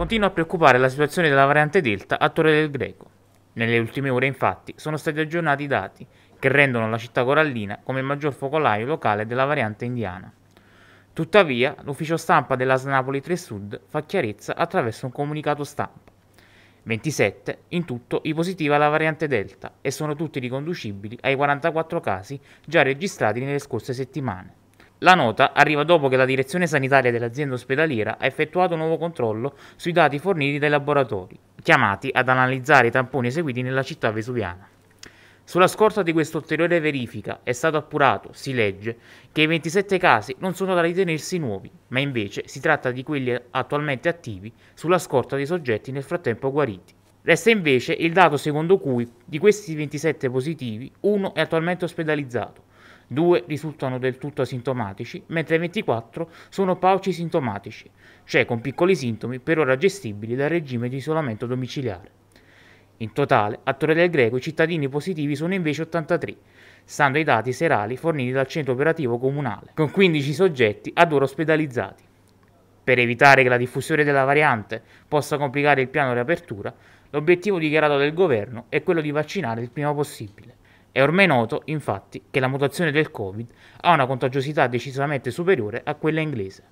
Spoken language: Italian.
Continua a preoccupare la situazione della variante Delta a Torre del Greco. Nelle ultime ore, infatti, sono stati aggiornati i dati che rendono la città corallina come il maggior focolaio locale della variante indiana. Tuttavia, l'ufficio stampa della Snapoli 3 Sud fa chiarezza attraverso un comunicato stampa. 27 in tutto i positivi alla variante Delta e sono tutti riconducibili ai 44 casi già registrati nelle scorse settimane. La nota arriva dopo che la direzione sanitaria dell'azienda ospedaliera ha effettuato un nuovo controllo sui dati forniti dai laboratori, chiamati ad analizzare i tamponi eseguiti nella città vesuviana. Sulla scorta di questa ulteriore verifica è stato appurato, si legge, che i 27 casi non sono da ritenersi nuovi, ma invece si tratta di quelli attualmente attivi sulla scorta dei soggetti nel frattempo guariti. Resta invece il dato secondo cui di questi 27 positivi uno è attualmente ospedalizzato, Due risultano del tutto asintomatici, mentre 24 sono pauci sintomatici, cioè con piccoli sintomi per ora gestibili dal regime di isolamento domiciliare. In totale, a Torre del Greco i cittadini positivi sono invece 83, stando ai dati serali forniti dal centro operativo comunale, con 15 soggetti ad ora ospedalizzati. Per evitare che la diffusione della variante possa complicare il piano di apertura, l'obiettivo dichiarato del governo è quello di vaccinare il prima possibile. È ormai noto, infatti, che la mutazione del Covid ha una contagiosità decisamente superiore a quella inglese.